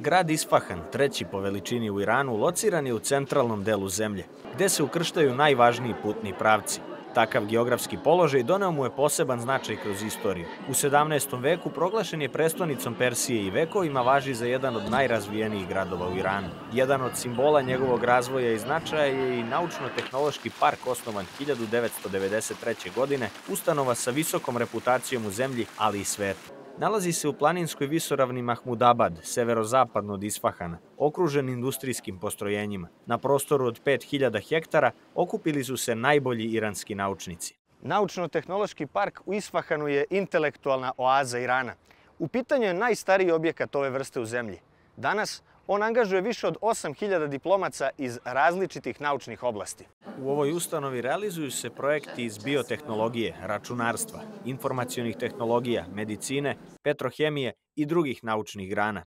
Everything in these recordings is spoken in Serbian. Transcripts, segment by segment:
Grad Isfahan, treći po veličini u Iranu, lociran je u centralnom delu zemlje, gde se ukrštaju najvažniji putni pravci. Takav geografski položaj doneo mu je poseban značaj kroz istoriju. U 17. veku proglašen je prestonicom Persije i vekovima važi za jedan od najrazvijenijih gradova u Iranu. Jedan od simbola njegovog razvoja i značaja je i naučno-tehnološki park osnovan 1993. godine, ustanova sa visokom reputacijom u zemlji, ali i svetu. Nalazi se u planinskoj visoravni Mahmudabad, severozapadno od Isfahana, okružen industrijskim postrojenjima. Na prostoru od 5000 hektara okupili su se najbolji iranski naučnici. Naučno-tehnološki park u Isfahanu je intelektualna oaza Irana. U pitanju je najstariji objekat ove vrste u zemlji. Danas On angažuje više od 8000 diplomaca iz različitih naučnih oblasti. U ovoj ustanovi realizuju se projekti iz biotehnologije, računarstva, informacionih tehnologija, medicine, petrohemije i drugih naučnih grana.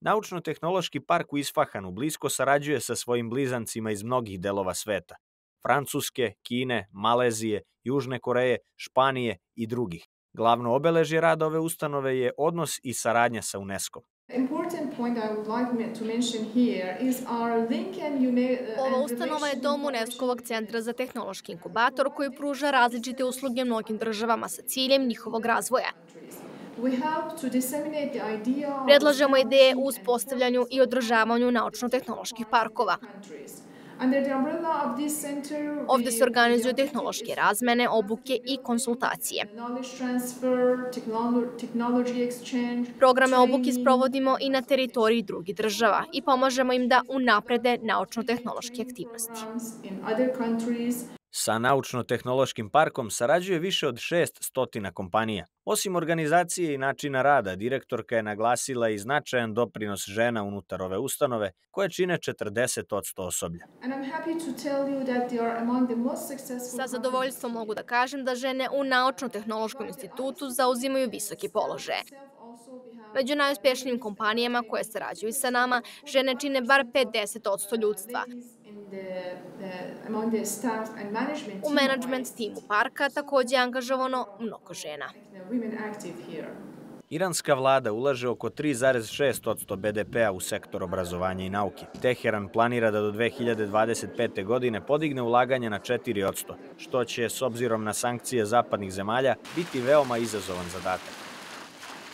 Naučno-tehnološki park u Isfahanu blisko sarađuje sa svojim blizancima iz mnogih delova sveta. Francuske, Kine, Malezije, Južne Koreje, Španije i drugih. Glavno obeležje rada ove ustanove je odnos i saradnja sa UNESCO. Ova ustanova je dom UNESCO-ovog centra za tehnološki inkubator koji pruža različite usluge mnogim državama sa ciljem njihovog razvoja. Predlažemo ideje u uspostavljanju i održavanju naučno-tehnoloških parkova. Ovde se organizuju tehnološke razmene, obuke i konsultacije. Programe obuke sprovodimo i na teritoriji drugih država i pomažemo im da unaprede naučno-tehnološke aktivnosti. Sa Naučno-tehnološkim parkom sarađuje više od 600 kompanija. Osim organizacije i načina rada, direktorka je naglasila i značajan doprinos žena unutar ove ustanove, koje čine 40 osoblja. Sa zadovoljstvom mogu da kažem da žene u Naučno-tehnološkom institutu zauzimaju visoki položaje. Među najuspešnijim kompanijama koje sarađuju sa nama, žene čine bar 50 ljudstva. U management timu parka takođe je angažovano mnogo žena. Iranska vlada ulaže oko 3,6 BDP-a u sektor obrazovanja i nauke. Teheran planira da do 2025. godine podigne ulaganje na 4 što će, s obzirom na sankcije zapadnih zemalja, biti veoma izazovan zadatak.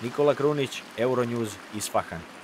Nikola Krunić, Euronews, Isfahan.